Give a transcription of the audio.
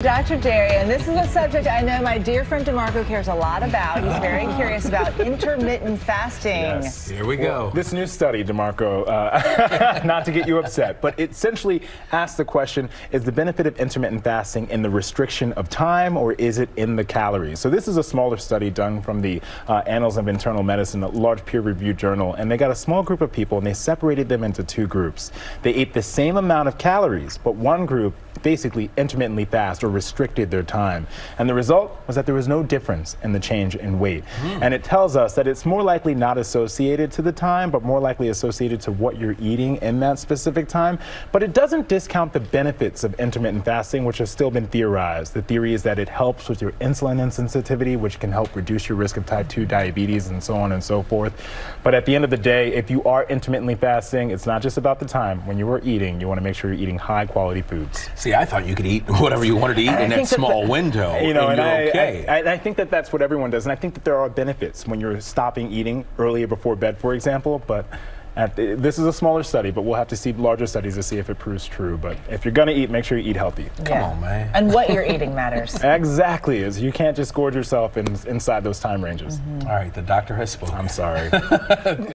Dr. Jerry, and this is a subject I know my dear friend DeMarco cares a lot about. He's very curious about intermittent fasting. Yes. Here we go. This new study, DeMarco, uh, not to get you upset, but it essentially asks the question is the benefit of intermittent fasting in the restriction of time or is it in the calories? So, this is a smaller study done from the uh, Annals of Internal Medicine, a large peer reviewed journal, and they got a small group of people and they separated them into two groups. They ate the same amount of calories, but one group basically intermittently fast restricted their time. And the result was that there was no difference in the change in weight. Mm. And it tells us that it's more likely not associated to the time, but more likely associated to what you're eating in that specific time. But it doesn't discount the benefits of intermittent fasting, which have still been theorized. The theory is that it helps with your insulin insensitivity, which can help reduce your risk of type 2 diabetes and so on and so forth. But at the end of the day, if you are intermittently fasting, it's not just about the time. When you are eating, you want to make sure you're eating high quality foods. See, I thought you could eat whatever you wanted to eat in that think that small the- window. You know, and, and, I, you're okay. I, I, I think that that's what everyone does, and I think that there are benefits when you're stopping eating earlier before bed, for example. But at the, this is a smaller study, but we'll have to see larger studies to see if it proves true. But if you're gonna eat, make sure you eat healthy. Come on, man. And what you're eating matters. Exactly, is you can't just gorge yourself in, inside those time ranges. Mm-hmm. All right, the doctor has spoken. I'm sorry.